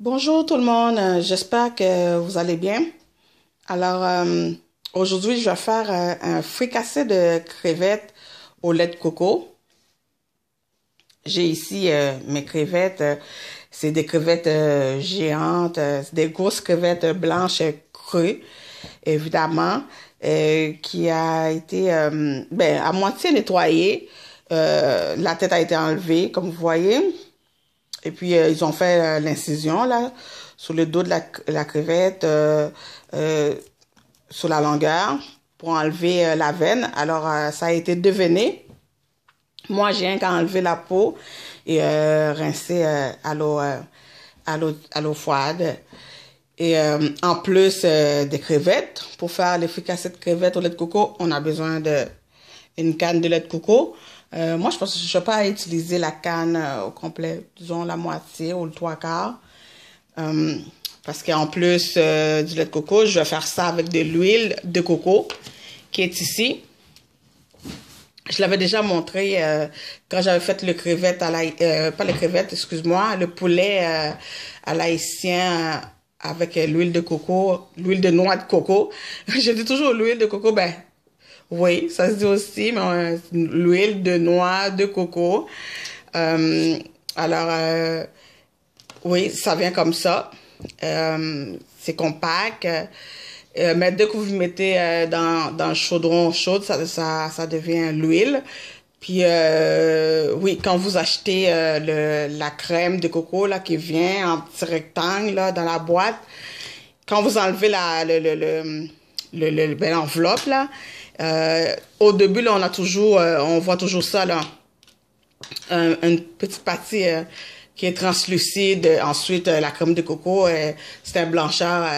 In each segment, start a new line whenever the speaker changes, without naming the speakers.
Bonjour tout le monde, euh, j'espère que vous allez bien. Alors euh, aujourd'hui je vais faire euh, un fricassé de crevettes au lait de coco. J'ai ici mes crevettes, c'est des crevettes géantes, des grosses crevettes blanches crues, évidemment, qui a été ben, à moitié nettoyée. la tête a été enlevée, comme vous voyez. Et puis, euh, ils ont fait euh, l'incision, là, sur le dos de la, crevette, euh, sur la longueur, pour enlever la veine. Alors, ça a été deveiné. Moi, j'ai un qu'à enlever la peau et rincer à l'eau à l'eau froide. Et en plus des crevettes, pour faire l'efficacité de crevettes au lait de coco, on a besoin de une canne de lait de coco. Euh, moi, je pense que je ne vais pas utiliser la canne euh, au complet, disons la moitié ou le trois quarts. Euh, parce qu'en plus du lait de coco, je vais faire ça avec de l'huile de coco qui est ici. Je l'avais déjà montré quand j'avais fait le crevette à la, pas le crevette, excuse-moi, le poulet à l'haïtien avec l'huile de coco, l'huile de noix de coco. je dis toujours l'huile de coco, ben oui, ça se dit aussi, mais euh, l'huile de noix de coco. Euh, alors, euh, oui, ça vient comme ça. c'est compact. mais dès que vous mettez dans, dans le chaudron chaud, ça, ça, ça devient l'huile. Puis oui, quand vous achetez le, la crème de coco là qui vient en petit rectangle là, dans la boîte, quand vous enlevez la le, le, le, le ben, l'enveloppe là, euh, au début, là, on a toujours, euh, on voit toujours ça, là. une petite partie euh, qui est translucide. Ensuite, la crème de coco, c'est un blanchard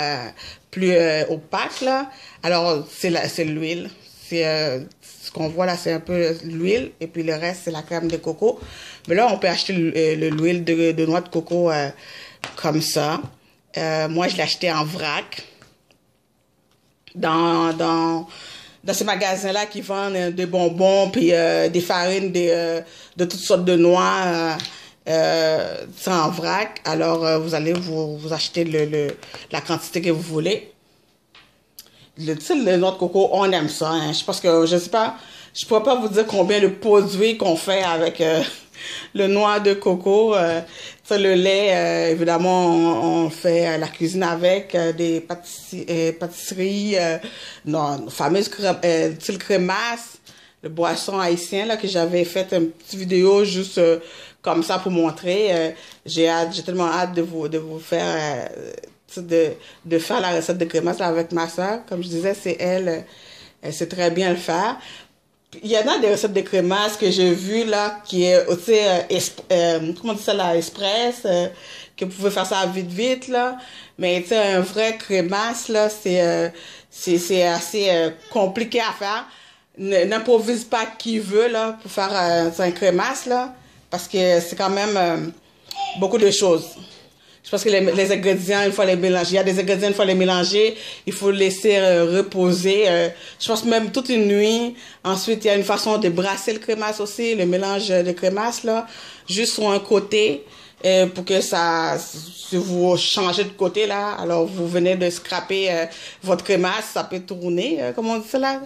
plus opaque, là. Alors, c'est c'est l'huile. C'est ce qu'on voit là, c'est un peu l'huile. Et puis le reste, c'est la crème de coco. Mais là, on peut acheter l'huile de, de, noix de coco comme ça. moi, je l'ai acheté en vrac. Dans, dans, dans ces magasins-là qui vendent euh, des bonbons, puis euh, des farines de, euh, de toutes sortes de noix, en vrac. Alors, vous allez vous, vous acheter le, le, la quantité que vous voulez. Le, le noix de coco, on aime ça. Hein. Je pense que, je sais pas, je pourrais pas vous dire combien de produits qu'on fait avec le noix de coco. Euh, le lait, euh, évidemment, on, fait euh, la cuisine avec des pâtisseries, pâtisseries non, fameuses crème, crémasse, le boisson haïtien là que j'avais fait une petite vidéo juste comme ça pour montrer. j'ai hâte, j'ai tellement hâte de vous de vous faire de, de faire la recette de crémasse avec ma soeur. Comme je disais, c'est elle, elle sait très bien le faire il y en a des recettes de crémasse que j'ai vues là, qui est aussi, euh, euh, comment on dit ça là, express, euh, que vous faire ça vite vite là. Mais tu sais, un vrai crémasse là, c'est euh, c'est assez compliqué à faire. N'improvise pas qui veut là pour faire un crémasse là, parce que c'est quand même beaucoup de choses. Je pense que les, les, ingrédients, il faut les mélanger. Il y a des ingrédients, il faut les mélanger. Il faut laisser euh, reposer. Euh, je pense même toute une nuit. Ensuite, il y a une façon de brasser le crémasse aussi, le mélange de crémasse, là. Juste sur un côté, euh, pour que ça, si vous changez de côté, là, alors vous venez de scraper votre crémasse, ça peut tourner, comment on dit ça, là,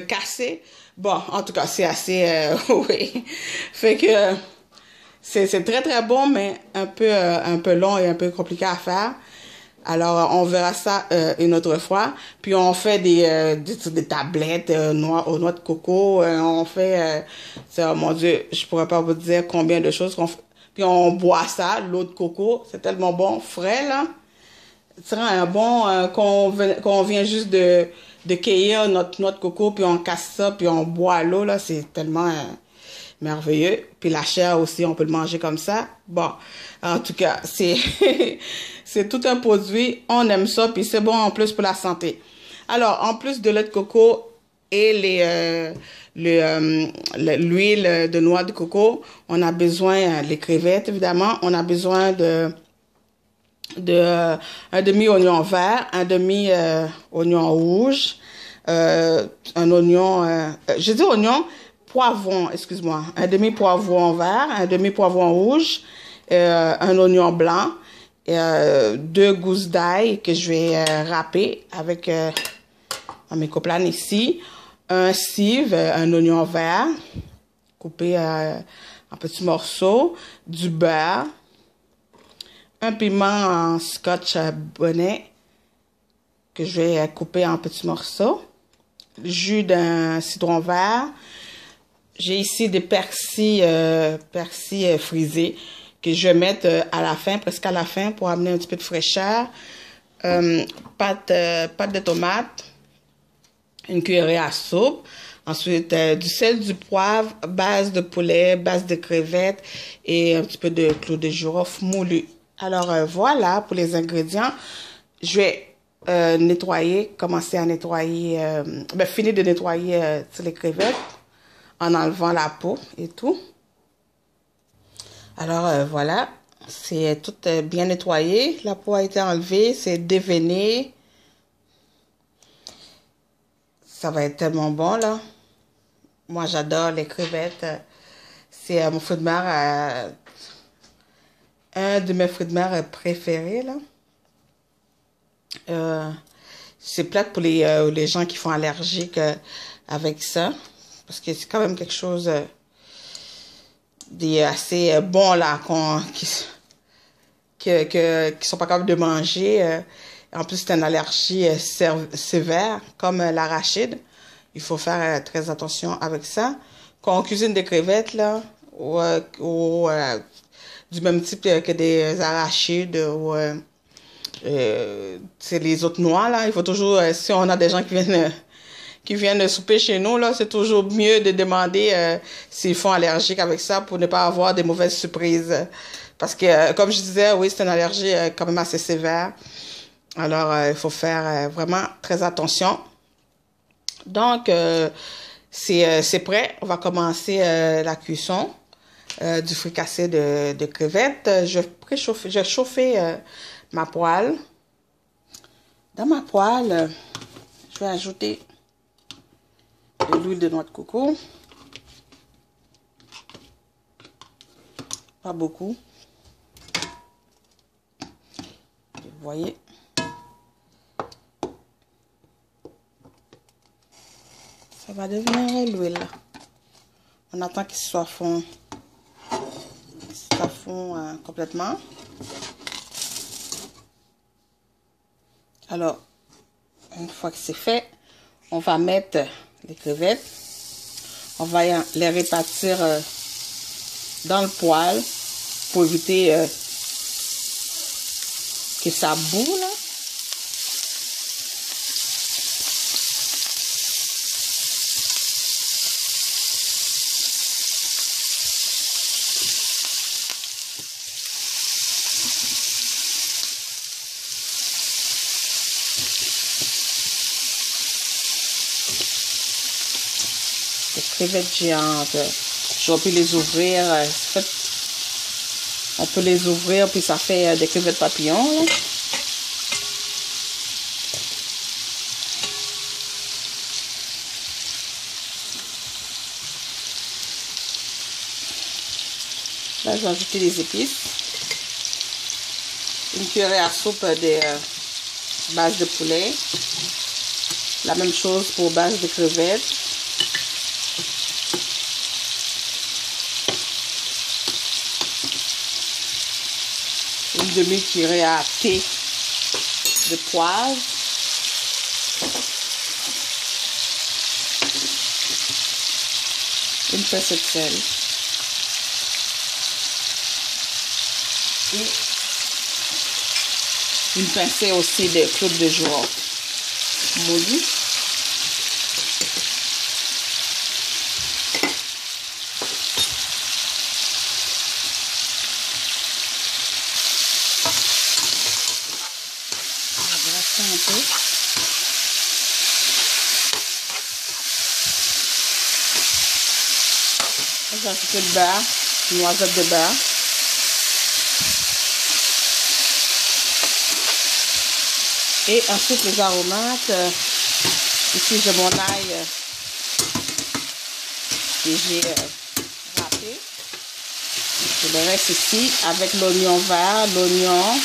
casser. Bon, en tout cas, c'est assez, oui. Fait que c'est très très bon, mais un peu euh, un peu long et un peu compliqué à faire. Alors on verra ça euh, une autre fois. Puis on fait des euh, des, tablettes noix aux noix de coco. on fait, oh mon Dieu, je pourrais pas vous dire combien de choses qu'on fait. Puis on boit ça, l'eau de coco, c'est tellement bon, frais là. C'est un bon qu'on qu'on vient juste de de cueillir notre noix de coco, puis on casse ça, puis on boit l'eau là, c'est tellement merveilleux. Puis la chair aussi, on peut le manger comme ça. Bon, en tout cas, c'est c'est tout un produit. On aime ça, puis c'est bon en plus pour la santé. Alors, en plus de lait de coco et les euh, euh, l'huile de noix de coco, on a besoin euh, les crevettes évidemment. On a besoin de de un demi oignon vert, un demi oignon rouge, un oignon, je dis oignon, poivron, excuse-moi, un demi-poivron vert, un demi-poivron rouge, euh, un oignon blanc euh, deux gousses d'ail que je vais euh, râper avec mes coplanes ici, un cive, un oignon vert coupé en petits morceaux, du beurre, un piment en scotch bonnet que je vais couper en petits morceaux, jus d'un citron vert. J'ai ici des persils, euh, persils frisés que je vais mettre euh, à la fin, presque à la fin, pour amener un petit peu de fraîcheur. Euh, pâte, euh, pâte de tomate, une cuillerée à soupe. Ensuite, du sel, du poivre, base de poulet, base de crevettes et un petit peu de clou de girofle moulu. Alors voilà pour les ingrédients. Je vais nettoyer, commencer à nettoyer, ben, finir de nettoyer les crevettes en enlevant la peau et tout. Alors euh, voilà, c'est tout euh, bien nettoyé. La peau a été enlevée, c'est déveiné. Ça va être tellement bon là. Moi j'adore les crevettes. C'est euh, mon fruit de un de mes fruits de mer préférés là. c'est plate pour les, les gens qui font allergique avec ça. Parce que c'est quand même quelque chose des assez euh, bons là qu'on qui que, que, qui sont pas capables de manger. Euh, en plus, c'est une allergie euh, sévère, comme l'arachide. Il faut faire très attention avec ça. Quand on cuisine des crevettes, là, ou, ou du même type que des arachides, ou c'est les autres noix, là, il faut toujours, si on a des gens qui viennent qui viennent souper chez nous, là, c'est toujours mieux de demander euh, s'ils font allergique avec ça pour ne pas avoir des mauvaises surprises. Parce que, euh, comme je disais, oui, c'est une allergie euh, quand même assez sévère. Alors, il faut faire vraiment très attention. Donc, c'est prêt. On va commencer la cuisson du fricassé de, de crevettes. Je je vais chauffer ma poêle. Dans ma poêle, je vais ajouter de l'huile de noix de coco. Pas beaucoup. Vous voyez. Ça va devenir l'huile. On attend qu'il soit fond. Ça fond euh, complètement. Alors, une fois que c'est fait, on va mettre On va les répartir euh, dans le poêle pour éviter euh, que ça boue crevettes géantes. J'aurais pu les ouvrir. On peut les ouvrir, puis ça fait euh, des crevettes papillons. Là. Là, je vais les épices. Une cuillerée à soupe de euh, base de poulet. La même chose pour base de crevettes. Demi-cuillerée à thé de poivre. Une pincée de sel. Et une pincée aussi de clous de joie moulu. J'ai ajouté le beurre, noisette de beurre. Et ensuite les aromates. Euh, ici j'ai mon ail euh, que j'ai euh, râpé. Je le reste ici avec l'oignon vert, l'oignon,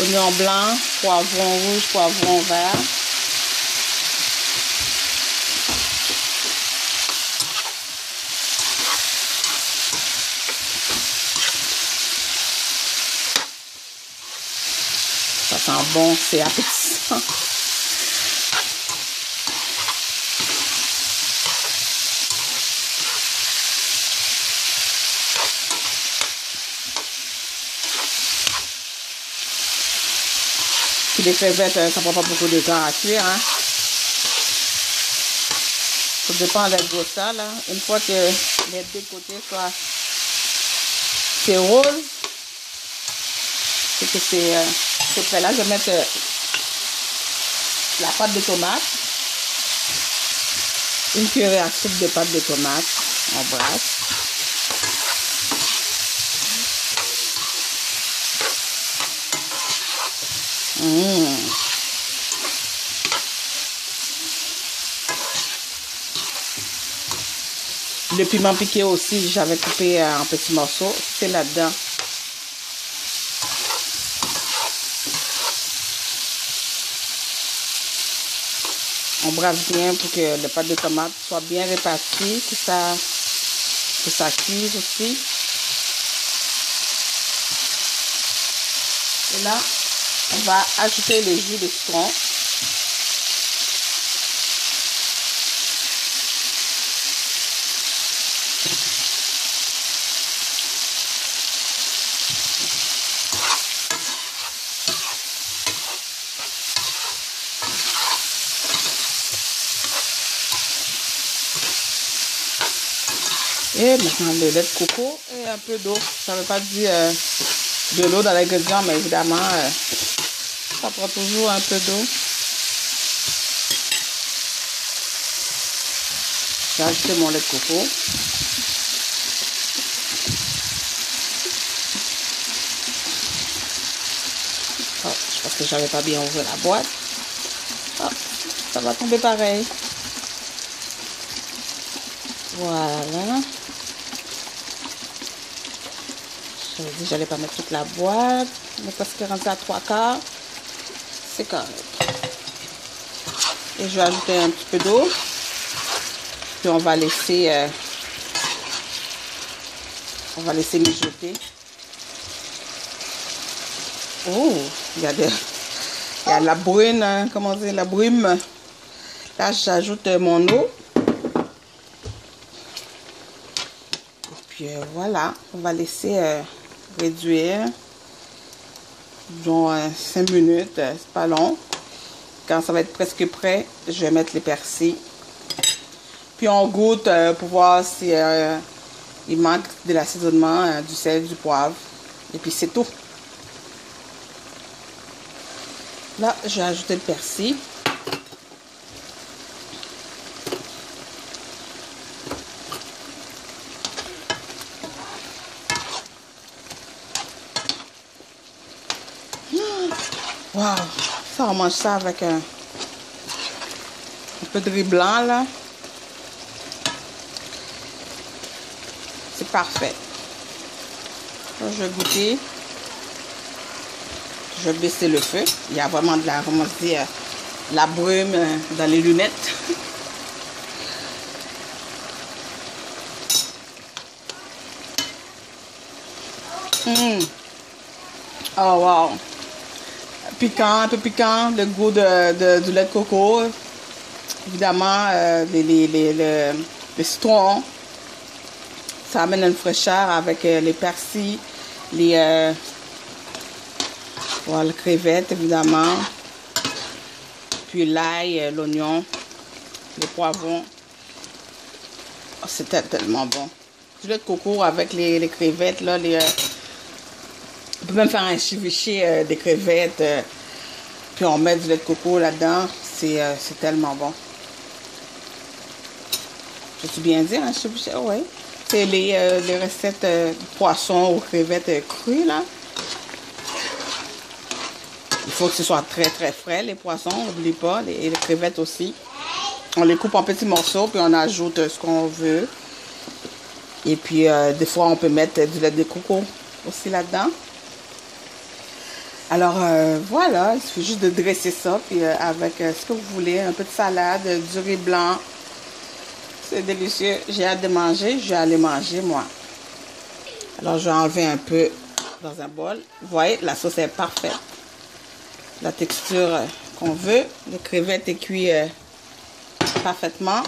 oignon blanc, poivron rouge, poivron vert. Ça sent bon, c'est appétissant. Les crevettes, euh, ça prend pas beaucoup de temps à cuire. Hein. Ça dépend de ça, là. Une fois que les deux côtés soient c'est rose, c'est que c'est euh, prêt. Là, je vais mettre euh, la pâte de tomate. Une cuillère à soupe de pâte de tomate. On brasse. Mmh. Le piment piqué aussi, j'avais coupé en petits morceaux. C'est là-dedans. On brasse bien pour que le pâte de tomate soit bien réparti, que ça, que ça cuise aussi. Et là, on va ajouter le jus de citron. Et maintenant le lait de coco et un peu d'eau. Ça ne veut pas dire euh, de l'eau dans l'ingrédient, mais évidemment, euh, ça prend toujours un peu d'eau. J'ai ajouté mon lait de coco. Oh, je pense que j'avais pas bien ouvert la boîte. Oh, ça va tomber pareil. Voilà. J'allais pas mettre toute la boîte, mais parce que rendu à trois quarts, c'est correct. Et je vais ajouter un petit peu d'eau. Puis on va laisser euh, on va laisser mijoter. Oh, il y a de, il y a la brune, hein, comment dire, la brume. Là, j'ajoute mon eau. Puis euh, voilà, on va laisser euh, réduire genre 5 minutes, c'est pas long. Quand ça va être presque prêt, je vais mettre les persils. Puis on goûte euh, pour voir si euh, il manque de l'assaisonnement, euh, du sel, du poivre. Et puis c'est tout. Là, je vais ajouter le persil. Wow! Ça, on mange ça avec un, peu de riz blanc, là. C'est parfait. je vais goûter. Je vais baisser le feu. Il y a vraiment de la, euh, la brume euh, dans les lunettes. Mmh. Oh, wow! Piquant, un peu piquant, le goût de, du lait de coco. Évidemment, euh, les, les, les, citron. Ça amène une fraîcheur avec euh, les persils, les, euh, voilà, crevettes, évidemment. Puis l'ail, l'oignon, les poivrons. Oh, C'était tellement bon. Du lait de coco avec les, les crevettes, là, les on peut même faire un chiviché euh, des crevettes, euh, puis on met du lait de coco là-dedans. C'est euh, tellement bon. Je suis bien dire, un chiviché? oui. C'est les, les, recettes de poisson aux crevettes crues, là. Il faut que ce soit très, très frais, les poissons, n'oublie pas, et les crevettes aussi. On les coupe en petits morceaux, puis on ajoute ce qu'on veut. Et puis, des fois, on peut mettre du lait de coco aussi là-dedans. Alors euh, voilà, il suffit juste de dresser ça, puis euh, avec euh, ce que vous voulez, un peu de salade, du riz blanc. C'est délicieux. J'ai hâte de manger, je vais aller manger moi. Alors je vais enlever un peu dans un bol. Vous voyez, la sauce est parfaite. La texture qu'on veut. Le crevette est cuit parfaitement.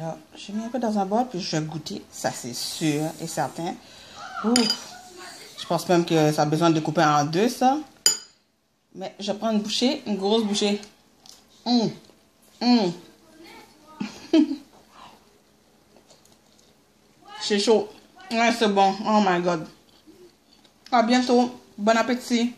Alors, j'ai mis un peu dans un bol, puis je vais goûter. Ça, c'est sûr et certain. Je pense même que ça a besoin de couper en deux, ça. Mais je prends une bouchée, une grosse bouchée. Hum. Hum. c'est chaud. Ouais, c'est bon. Oh my God. À bientôt. Bon appétit.